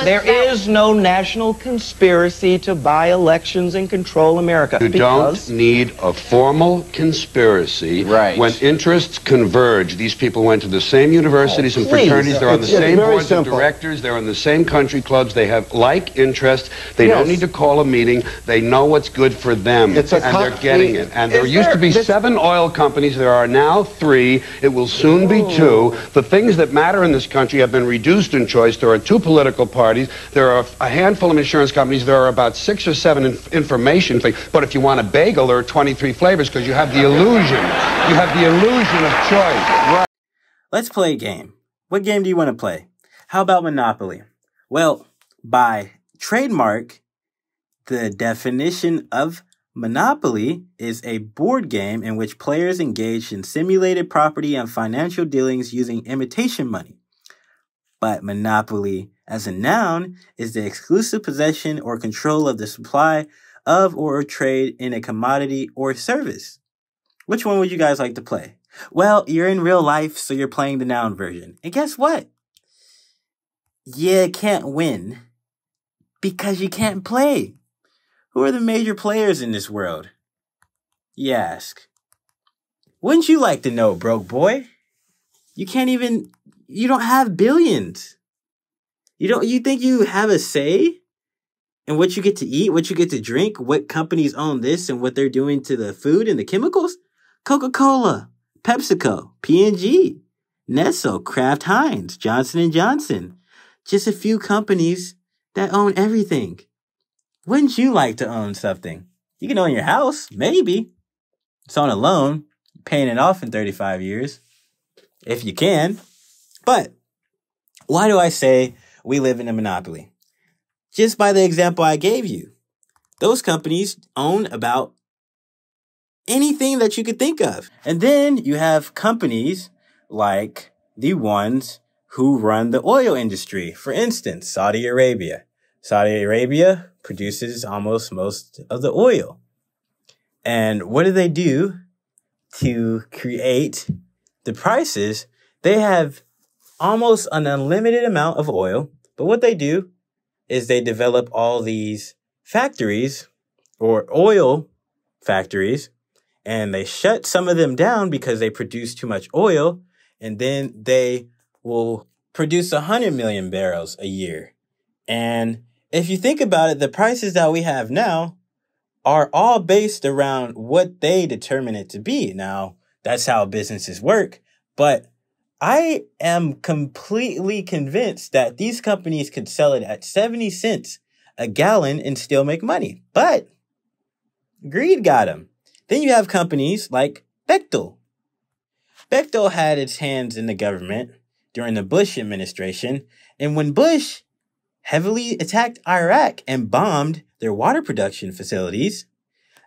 There is no national conspiracy to buy elections and control America. You because don't need a formal conspiracy Right. when interests converge. These people went to the same universities and Oh, please. fraternities. They're on the It's- it's same very boards simple. of directors. They're in the same country clubs. They have like interests. They Yes. don't need to call a meeting. They know what's good for them. It's a and co- they're getting it. And there used there- to be this- seven oil companies. There are now three. It will soon be two. The things that matter in this country have been reduced in choice. There are two political parties. There are a handful of insurance companies. There are about six or seven in- information things. But if you want a bagel, there are 23 flavors because you have the illusion. You have the illusion of choice. Right. Let's play a game. What game do you want to play? How about Monopoly? Well, by trademark, the definition of Monopoly is a board game in which players engage in simulated property and financial dealings using imitation money. But Monopoly as a noun is the exclusive possession or control of the supply of or trade in a commodity or service. Which one would you guys like to play? Well, you're in real life, so you're playing the noun version. And guess what? You can't win because you can't play. Who are the major players in this world? You ask. Wouldn't you like to know, broke boy? You can't even, you don't have billions. You don't, you think you have a say in what you get to eat, what you get to drink, what companies own this and what they're doing to the food and the chemicals? Coca-Cola, PepsiCo, P&G, Nestle, Kraft Heinz, Johnson & Johnson. Just a few companies that own everything. Wouldn't you like to own something? You can own your house, maybe. It's on a loan, paying it off in 35 years, if you can. But why do I say we live in a monopoly? Just by the example I gave you. Those companies own about anything that you could think of. And then you have companies like the ones who run the oil industry. For instance, Saudi Arabia. Saudi Arabia produces almost most of the oil. And what do they do to create the prices? They have almost an unlimited amount of oil, but what they do is they develop all these factories or oil factories and they shut some of them down because they produce too much oil and then they will produce 100 million barrels a year. And if you think about it, the prices that we have now are all based around what they determine it to be. Now, that's how businesses work, but I am completely convinced that these companies could sell it at 70 cents a gallon and still make money. But greed got them. Then you have companies like Bechtel. Bechtel had its hands in the government during the Bush administration. And when Bush heavily attacked Iraq and bombed their water production facilities,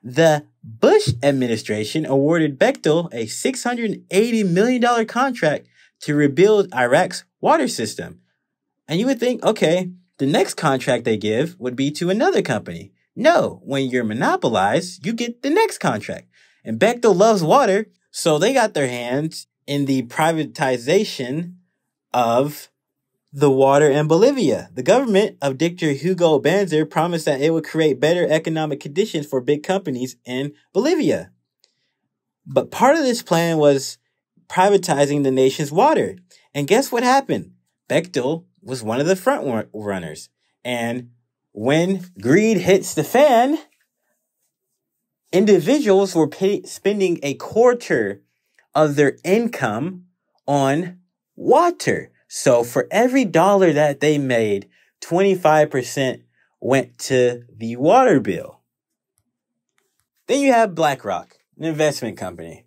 the Bush administration awarded Bechtel a $680 million contract to rebuild Iraq's water system. And you would think, okay, the next contract they give would be to another company. No, when you're monopolized, you get the next contract. And Bechtel loves water, so they got their hands in the privatization of the water in Bolivia. The government of Dictator Hugo Banzer promised that it would create better economic conditions for big companies in Bolivia. But part of this plan was privatizing the nation's water. And guess what happened? Bechtel was one of the front runners. And when greed hits the fan, individuals were pay- spending a quarter of their income on water. So for every dollar that they made, 25% went to the water bill. Then you have BlackRock, an investment company.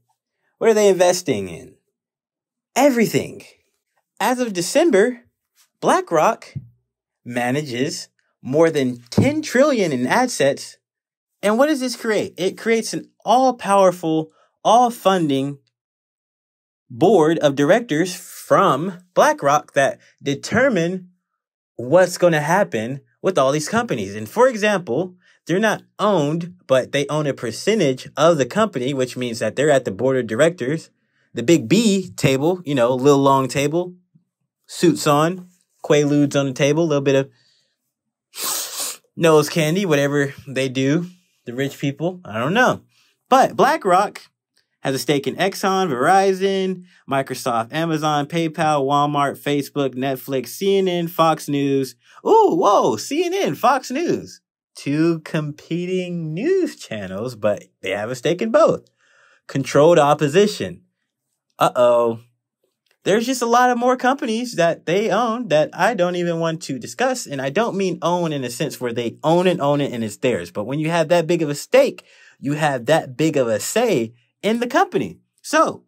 What are they investing in? Everything. As of December, BlackRock manages more than 10 trillion in assets. And what does this create? It creates an all-powerful, all-funding board of directors from BlackRock that determine what's going to happen with all these companies. And for example, they're not owned, but they own a percentage of the company, which means that they're at the board of directors. The big B table, you know, little long table, suits on, quaaludes on the table, a little bit of nose candy, whatever they do, the rich people. I don't know. But BlackRock has a stake in Exxon, Verizon, Microsoft, Amazon, PayPal, Walmart, Facebook, Netflix, CNN, Fox News. Ooh, whoa, CNN, Fox News. Two competing news channels, but they have a stake in both. Controlled opposition. Uh oh. There's just a lot of more companies that they own that I don't even want to discuss. And I don't mean own in a sense where they own and own it and it's theirs. But when you have that big of a stake, you have that big of a say in the company. So,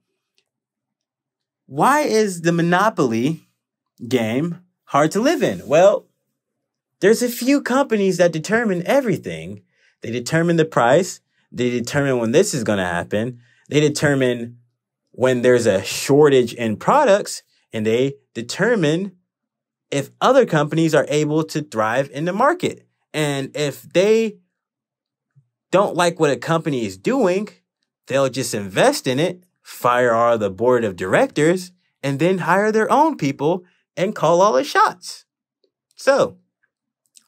why is the monopoly game hard to live in? Well, there's a few companies that determine everything. They determine the price, they determine when this is going to happen, they determine when there's a shortage in products, and they determine if other companies are able to thrive in the market. And if they don't like what a company is doing, they'll just invest in it, fire all the board of directors, and then hire their own people and call all the shots. So,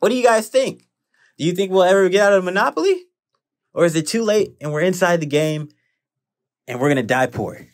what do you guys think? Do you think we'll ever get out of Monopoly? Or is it too late and we're inside the game and we're going to die poor?